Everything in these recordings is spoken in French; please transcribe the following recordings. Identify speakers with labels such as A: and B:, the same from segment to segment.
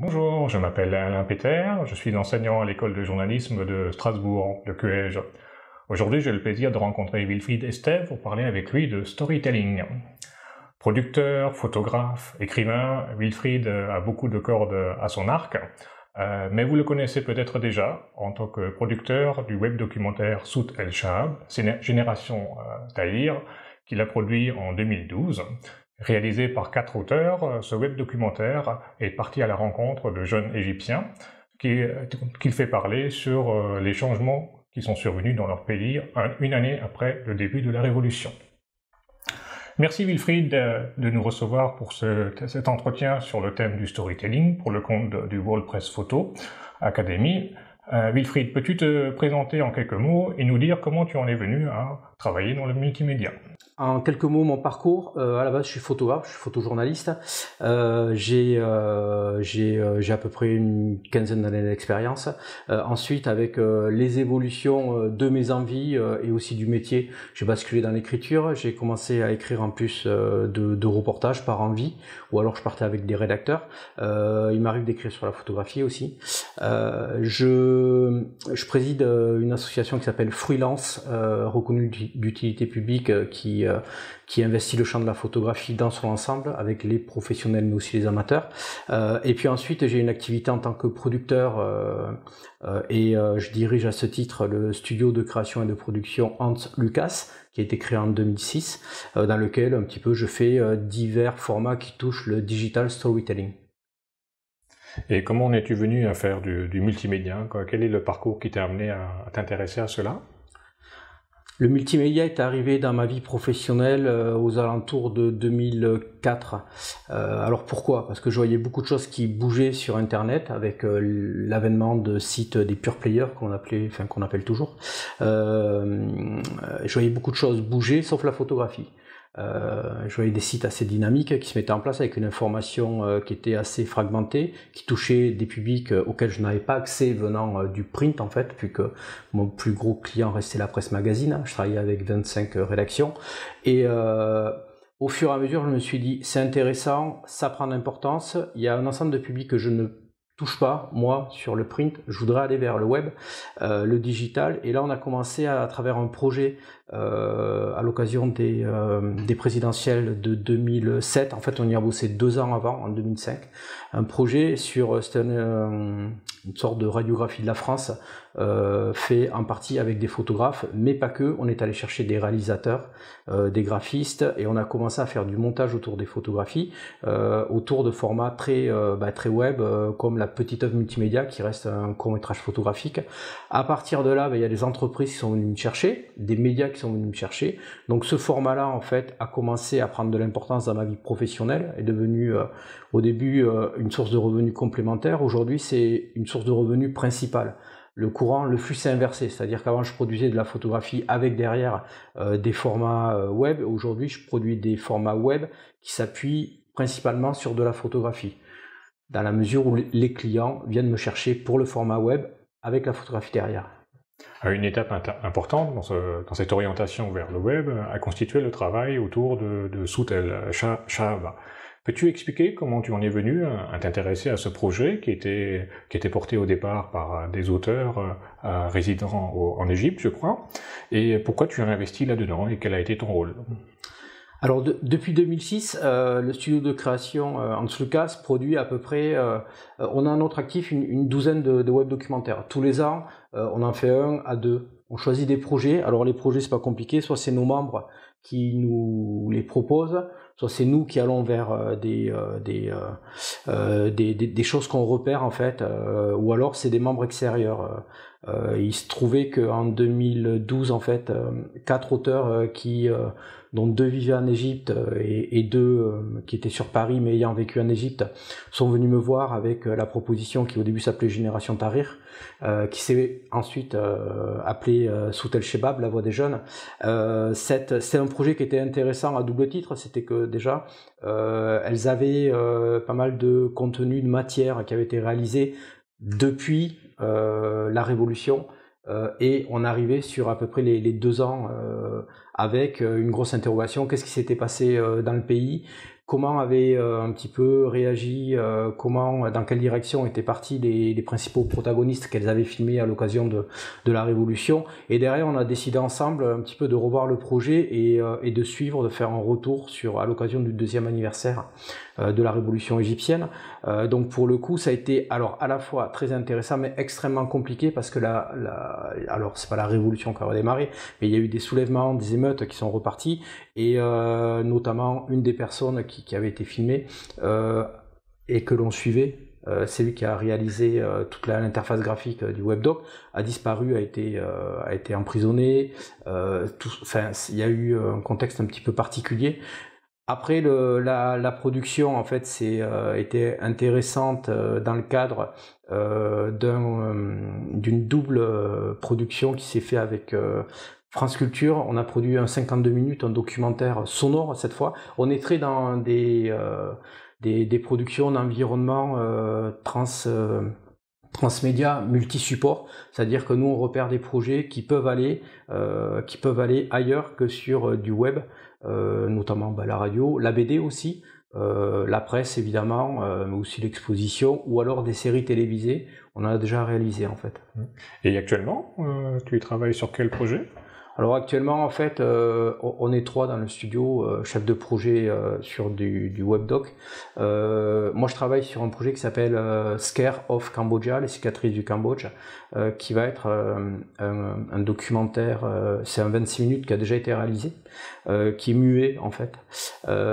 A: Bonjour, je m'appelle Alain Péter, je suis enseignant à l'école de journalisme de Strasbourg, de QEJ. Aujourd'hui, j'ai le plaisir de rencontrer Wilfried Estève pour parler avec lui de storytelling. Producteur, photographe, écrivain, Wilfried a beaucoup de cordes à son arc, euh, mais vous le connaissez peut-être déjà en tant que producteur du web documentaire Sout El Shahab, Génération euh, Tahir, qu'il a produit en 2012. Réalisé par quatre auteurs, ce web documentaire est parti à la rencontre de jeunes Égyptiens qu'il fait parler sur euh, les changements qui sont survenus dans leur pays une année après le début de la Révolution. Merci Wilfried de, nous recevoir pour cet entretien sur le thème du storytelling pour le compte du World Press Photo Academy. Euh, Wilfried, peux-tu te présenter en quelques mots et nous dire comment tu en es venu à travailler dans le multimédia
B: en quelques mots, mon parcours. Euh, à la base, je suis photographe, je suis photojournaliste. Euh, j'ai euh, j'ai à peu près une quinzaine d'années d'expérience. ensuite, avec les évolutions de mes envies et aussi du métier, j'ai basculé dans l'écriture. J'ai commencé à écrire en plus de, reportages par envie, ou alors je partais avec des rédacteurs. il m'arrive d'écrire sur la photographie aussi. je je préside une association qui s'appelle Freelance, reconnue d'utilité publique, qui euh, qui investit le champ de la photographie dans son ensemble avec les professionnels mais aussi les amateurs. Euh, et puis ensuite j'ai une activité en tant que producteur euh, et je dirige à ce titre le studio de création et de production Hans Lucas qui a été créé en 2006 dans lequel un petit peu je fais divers formats qui touchent le digital storytelling.
A: Et comment en es-tu venu à faire du, multimédia Quel est le parcours qui t'a amené à t'intéresser à cela?
B: Le multimédia est arrivé dans ma vie professionnelle euh, aux alentours de 2004. Euh, alors pourquoi? Parce que je voyais beaucoup de choses qui bougeaient sur Internet avec euh, l'avènement de sites des pure players qu'on appelait, enfin qu'on appelle toujours. je voyais beaucoup de choses bouger, sauf la photographie. Euh, je voyais des sites assez dynamiques qui se mettaient en place avec une information euh, qui était assez fragmentée, qui touchait des publics euh, auxquels je n'avais pas accès venant du print en fait, puisque mon plus gros client restait la presse magazine. Je travaillais avec 25 rédactions et au fur et à mesure, je me suis dit c'est intéressant, ça prend d'importance. Il y a un ensemble de publics que je ne touche pas, moi, sur le print, je voudrais aller vers le web, le digital. Et là, on a commencé à, travers un projet euh, à l'occasion des, euh, présidentielles de 2007. En fait, on y a bossé deux ans avant, en 2005. Un projet sur, c'était une, sorte de radiographie de la France, euh, fait en partie avec des photographes, mais pas que. On est allé chercher des réalisateurs, euh, des graphistes, et on a commencé à faire du montage autour des photographies, euh, autour de formats très, bah, très web, comme la petite œuvre multimédia qui reste un court métrage photographique. À partir de là, bah, il y a des entreprises qui sont venues me chercher, des médias qui sont venus me chercher. Donc ce format-là, en fait, a commencé à prendre de l'importance dans ma vie professionnelle, est devenu euh, au début euh, une source de revenus complémentaire. Aujourd'hui, c'est une source de revenus principale. Le courant, le flux s'est inversé, c'est-à-dire qu'avant je produisais de la photographie avec derrière euh, des formats web. Aujourd'hui, je produis des formats web qui s'appuient principalement sur de la photographie, dans la mesure où les clients viennent me chercher pour le format web avec la photographie derrière.
A: Une étape importante dans, cette orientation vers le web a constitué le travail autour de, de Soutel Shahaba. Peux-tu expliquer comment tu en es venu à t'intéresser à ce projet qui était, qui était porté au départ par des auteurs euh, résidant en Égypte, je crois, et pourquoi tu as investi là-dedans et quel a été ton rôle?
B: Alors depuis 2006, euh, le studio de création euh, produit à peu près, euh, on a un autre actif, une, douzaine de, web documentaires. Tous les ans, on en fait un à deux. On choisit des projets. Alors les projets c'est pas compliqué, soit c'est nos membres qui nous les proposent, soit c'est nous qui allons vers des, des, des, des, choses qu'on repère en fait, ou alors c'est des membres extérieurs. Il se trouvait qu'en 2012 en fait, quatre auteurs qui dont deux vivaient en Égypte euh, et, deux euh, qui étaient sur Paris mais ayant vécu en Égypte, sont venus me voir avec euh, la proposition qui au début s'appelait Génération Tahrir, qui s'est ensuite appelée Soutel Shebab, la voix des jeunes. c'est un projet qui était intéressant à double titre, c'était que déjà elles avaient pas mal de contenu, de matière qui avait été réalisé depuis la Révolution. et on arrivait sur à peu près les, deux ans avec euh, une grosse interrogation, qu'est-ce qui s'était passé euh, dans le pays, comment avaient euh, un petit peu réagi, euh, comment, dans quelle direction étaient partis les, principaux protagonistes qu'elles avaient filmés à l'occasion de, la Révolution? Et derrière, on a décidé ensemble un petit peu de revoir le projet et, euh, et de suivre, de faire un retour sur à l'occasion du deuxième anniversaire de la Révolution égyptienne. donc pour le coup, ça a été alors à la fois très intéressant, mais extrêmement compliqué parce que la alors c'est pas la Révolution qui a redémarré, mais il y a eu des soulèvements, des émeutes qui sont repartis et notamment une des personnes qui avait été filmé euh, et que l'on suivait. Euh, c'est lui qui a réalisé euh, toute l'interface graphique du webdoc, a disparu, a été, a été emprisonné. Enfin, il y a eu un contexte un petit peu particulier. Après, la, production, en fait, c'est été intéressante dans le cadre d'une double production qui s'est fait avec France Culture, on a produit un 52 minutes, un documentaire sonore cette fois. On est très dans des, euh, des, productions d'environnement euh, trans, euh, transmédia multi-support, c'est-à-dire que nous on repère des projets qui peuvent aller, euh, qui peuvent aller ailleurs que sur du web, notamment bah, la radio, la BD aussi. la presse évidemment, mais aussi l'exposition, ou alors des séries télévisées, on en a déjà réalisé en fait.
A: Et actuellement, tu travailles sur quel projet?
B: Alors actuellement, en fait, euh, on est trois dans le studio, euh, chef de projet euh, sur du, du webdoc. moi, je travaille sur un projet qui s'appelle Scare of Cambodia, les cicatrices du Cambodge, qui va être un, documentaire, c'est un 26 minutes qui a déjà été réalisé, qui est muet en fait.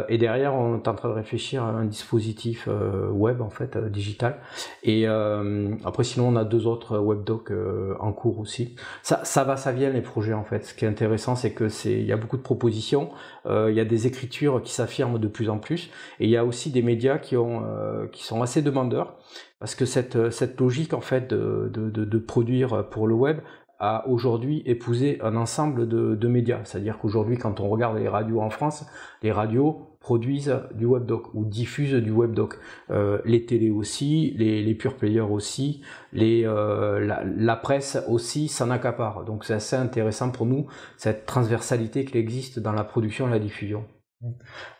B: et derrière, on est en train de réfléchir à un dispositif web en fait, digital. Et après, sinon, on a deux autres webdocs en cours aussi. Ça, ça va, ça vient les projets en fait qui est intéressant, c'est que c'est, il y a beaucoup de propositions, euh, il y a des écritures qui s'affirment de plus en plus, et il y a aussi des médias qui ont, euh, qui sont assez demandeurs, parce que cette, cette logique en fait de, de, de, produire pour le web a aujourd'hui épousé un ensemble de, médias. C'est-à-dire qu'aujourd'hui, quand on regarde les radios en France, les radios produisent du webdoc ou diffusent du webdoc. Euh, les télés aussi, les, les pure players aussi, euh, la, presse aussi s'en accapare. Donc c'est assez intéressant pour nous, cette transversalité qui existe dans la production et la diffusion.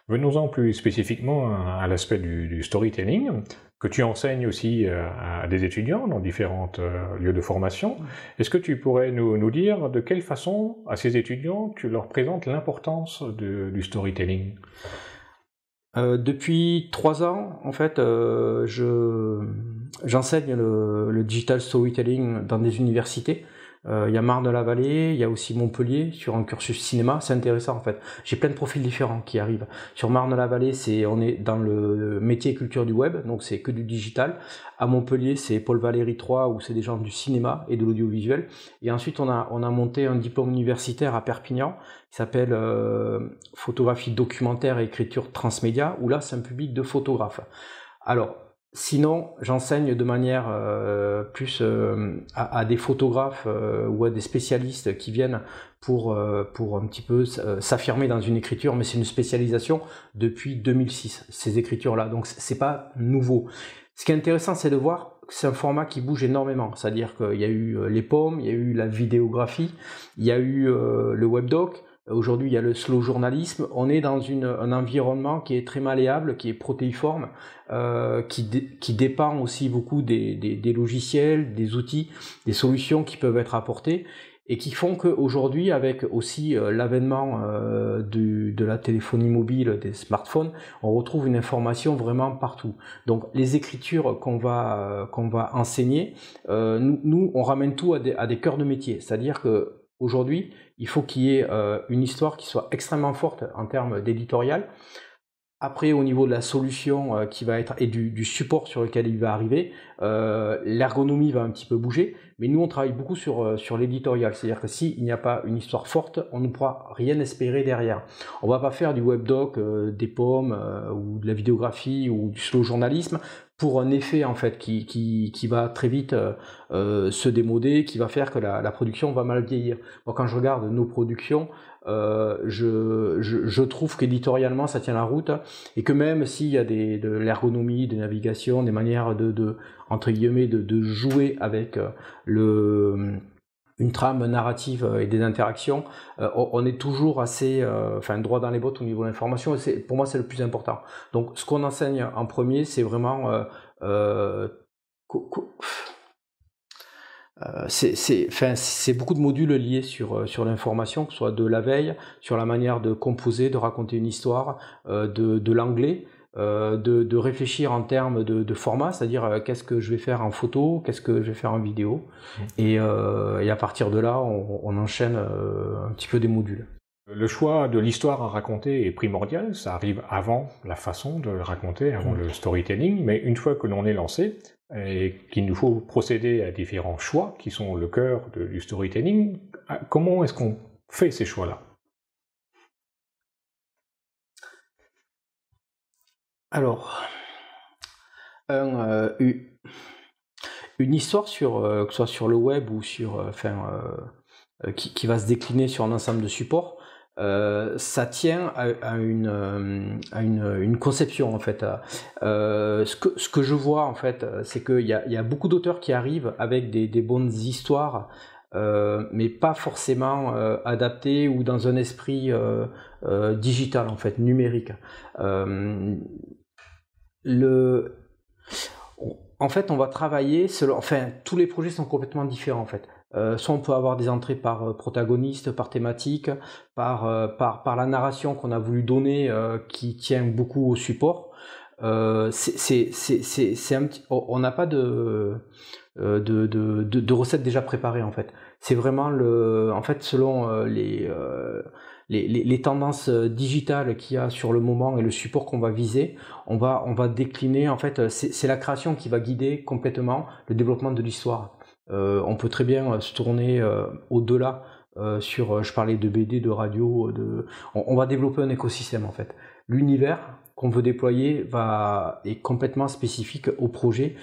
A: Venons-en plus spécifiquement à l'aspect du, du, storytelling que tu enseignes aussi euh, à des étudiants dans différents euh, lieux de formation. Est-ce que tu pourrais nous, nous, dire de quelle façon, à ces étudiants, tu leur présentes l'importance du storytelling?
B: Euh, depuis trois ans, en fait, euh, je, j'enseigne le, le, digital storytelling dans des universités. Euh, il y a Marne-la-Vallée, il y a aussi Montpellier sur un cursus cinéma. C'est intéressant en fait. J'ai plein de profils différents qui arrivent. Sur Marne-la-Vallée, c'est on est dans le métier et culture du web, donc c'est que du digital. À Montpellier, c'est Paul Valéry 3 où c'est des gens du cinéma et de l'audiovisuel. Et ensuite, on a on a monté un diplôme universitaire à Perpignan qui s'appelle euh, photographie documentaire et écriture transmédia où là, c'est un public de photographes. Alors Sinon, j'enseigne de manière euh, plus euh, à, des photographes euh, ou à des spécialistes qui viennent pour, un petit peu s'affirmer dans une écriture, mais c'est une spécialisation depuis 2006, ces écritures-là. Donc c'est pas nouveau. Ce qui est intéressant, c'est de voir que c'est un format qui bouge énormément. C'est-à-dire qu'il y a eu les pommes, il y a eu la vidéographie, il y a eu le webdoc, Aujourd'hui, il y a le slow journalisme. On est dans une, un environnement qui est très malléable, qui est protéiforme, euh, qui, qui dépend aussi beaucoup des, des, des, logiciels, des outils, des solutions qui peuvent être apportées et qui font qu'aujourd'hui, avec aussi euh, l'avènement euh, de la téléphonie mobile, des smartphones, on retrouve une information vraiment partout. Donc les écritures qu'on va, euh, qu'on va enseigner, euh, nous, nous, on ramène tout à des, à des cœurs de métier. C'est-à-dire que Aujourd'hui, il faut qu'il y ait euh, une histoire qui soit extrêmement forte en termes d'éditorial. Après, au niveau de la solution euh, qui va être et du, support sur lequel il va arriver, euh, l'ergonomie va un petit peu bouger. Mais nous, on travaille beaucoup sur sur l'éditorial, c'est-à-dire que s'il n'y a pas une histoire forte, on ne pourra rien espérer derrière. On va pas faire du webdoc, des pommes ou de la vidéographie ou du slow journalisme pour un effet en fait qui, qui, qui va très vite euh, euh, se démoder, qui va faire que la, la, production va mal vieillir. Moi, quand je regarde nos productions, euh, je, je, je, trouve qu'éditorialement ça tient la route et que même s'il y a des, de l'ergonomie, des navigations, des manières de, de entre guillemets de, de jouer avec euh, le une trame narrative et des interactions, on est toujours assez, enfin droit dans les bottes au niveau de l'information. Pour moi, c'est le plus important. Donc, ce qu'on enseigne en premier, c'est vraiment euh, c'est beaucoup de modules liés sur, euh, l'information, que ce soit de la veille, sur la manière de composer, de raconter une histoire, euh, de l'anglais, de, de, réfléchir en termes de, de format, c'est-à-dire qu'est-ce que je vais faire en photo, qu'est-ce que je vais faire en vidéo. Mmh. Et, et à partir de là, on, on enchaîne un petit peu des modules.
A: Le choix de l'histoire à raconter est primordial, ça arrive avant la façon de raconter, avant mmh. le storytelling, mais une fois que l'on est lancé, et qu'il nous faut procéder à différents choix qui sont le cœur du storytelling, comment est-ce qu'on fait ces choix-là?
B: Alors, euh, une histoire sur, euh, que ce soit sur le web ou sur, euh, qui, va se décliner sur un ensemble de supports, ça tient à, une, conception en fait. Ce, que, je vois en fait, c'est qu'il y a, y a beaucoup d'auteurs qui arrivent avec des bonnes histoires, mais pas forcément adaptées ou dans un esprit digital en fait, numérique. le, en fait, on va travailler enfin, tous les projets sont complètement différents en fait. Euh, soit on peut avoir des entrées par euh, protagoniste, par thématique, par, euh, par, par la narration qu'on a voulu donner qui tient beaucoup au support. c'est, on n'a pas de, de, de, recettes déjà préparées en fait. C'est vraiment le, en fait, selon les, les, les, les, tendances digitales qu'il y a sur le moment et le support qu'on va viser, on va, on va décliner. En fait, c'est la création qui va guider complètement le développement de l'histoire. Euh, on peut très bien euh, se tourner euh, au-delà sur, je parlais de BD, de radio, de, on, va développer un écosystème en fait. L'univers qu'on veut déployer va est complètement spécifique au projet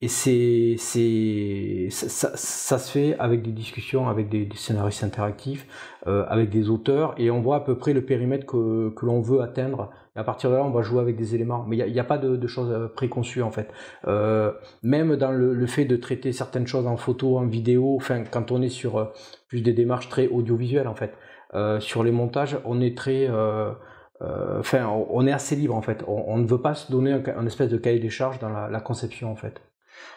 B: et c'est, c'est, ça, ça, se fait avec des discussions, avec des, scénaristes interactifs, euh, avec des auteurs, et on voit à peu près le périmètre que, que l'on veut atteindre. Et à partir de là, on va jouer avec des éléments. Mais il n'y a, pas de, de, choses euh, préconçues en fait. Euh, même dans le, le, fait de traiter certaines choses en photo, en vidéo, enfin quand on est sur euh, plus des démarches très audiovisuelles en fait. Euh, sur les montages, on est très enfin, on est assez libre en fait. On, on, ne veut pas se donner un, un espèce de cahier des charges dans la, la conception en fait.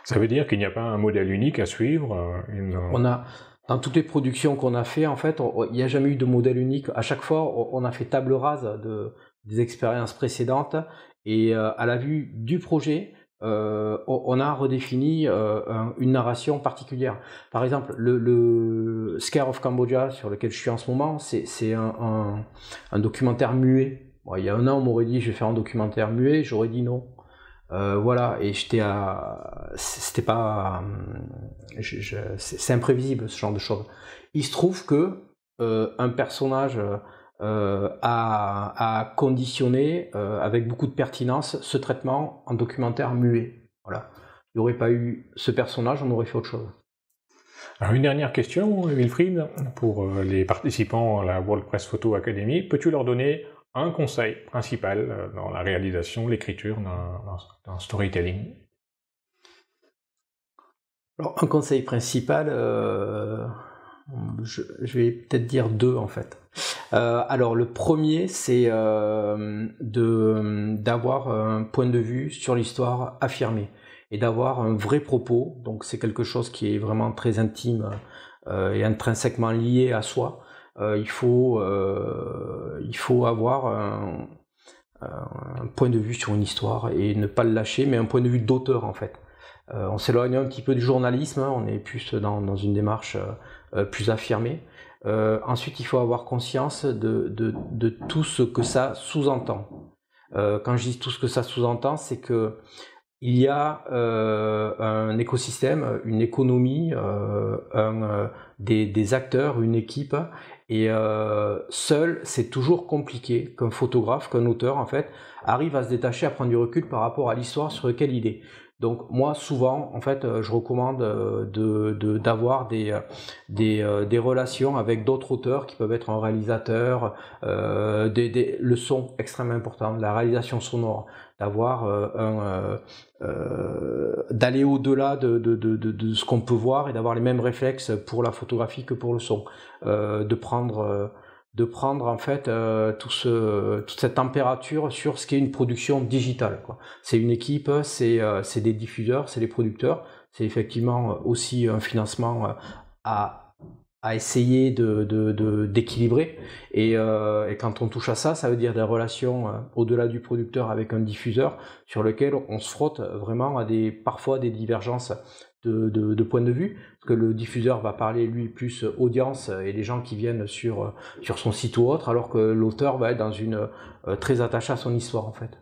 A: Ça veut dire qu'il n'y a pas un modèle unique à suivre euh.
B: On a, dans toutes les productions qu'on a fait, en fait, il n'y a jamais eu de modèle unique. À chaque fois, on a fait table rase de, des expériences précédentes et euh, à la vue du projet, euh, on a redéfini une narration particulière. Par exemple, le, Scare of Cambodia, sur lequel je suis en ce moment, c'est un, documentaire muet. Il y a un an, on m'aurait dit je vais faire un documentaire muet, j'aurais dit non. Euh, voilà, et j'étais à. C'était pas. C'est imprévisible ce genre de choses. Il se trouve que euh, un personnage euh, a, conditionné avec beaucoup de pertinence ce traitement en documentaire muet. Voilà. Il n'y aurait pas eu ce personnage, on aurait fait autre chose.
A: Une dernière question, Wilfried, pour les participants à la World Press Photo Academy. Peux-tu leur donner un conseil principal euh, dans la réalisation, l'écriture d'un storytelling
B: Alors, un conseil principal, euh, je, vais peut-être dire deux en fait. Euh, alors, le premier, c'est d'avoir un point de vue sur l'histoire affirmé et d'avoir un vrai propos. Donc, c'est quelque chose qui est vraiment très intime et intrinsèquement lié à soi. Euh, il, faut, euh, il faut avoir un, point de vue sur une histoire et ne pas le lâcher, mais un point de vue d'auteur en fait. Euh, on s'éloigne un petit peu du journalisme, hein, on est plus dans, dans une démarche plus affirmée. ensuite, il faut avoir conscience de, de, tout ce que ça sous-entend. quand je dis tout ce que ça sous-entend, c'est que il y a un écosystème, une économie, des, des, acteurs, une équipe, et euh, seul, c'est toujours compliqué qu'un photographe, qu'un auteur, en fait, arrive à se détacher, à prendre du recul par rapport à l'histoire sur laquelle il est. Donc moi souvent en fait je recommande de, d'avoir des, des, des, relations avec d'autres auteurs qui peuvent être un réalisateur, des, des, le son extrêmement important, la réalisation sonore, d'avoir d'aller au-delà de, de, de, de, ce qu'on peut voir et d'avoir les mêmes réflexes pour la photographie que pour le son, de prendre de prendre en fait euh, tout ce, toute cette température sur ce qu'est une production digitale. C'est une équipe, c'est euh, des diffuseurs, c'est des producteurs, c'est effectivement aussi un financement euh, à, à essayer d'équilibrer. De, de, et, euh, et, quand on touche à ça, ça veut dire des relations euh, au-delà du producteur avec un diffuseur sur lequel on se frotte vraiment à des parfois des divergences de, de, de point de vue, parce que le diffuseur va parler lui plus audience et les gens qui viennent sur, sur son site ou autre, alors que l'auteur va être dans une euh, très attaché à son histoire en fait.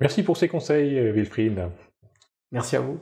A: Merci pour ces conseils, Wilfried.
B: Merci à vous.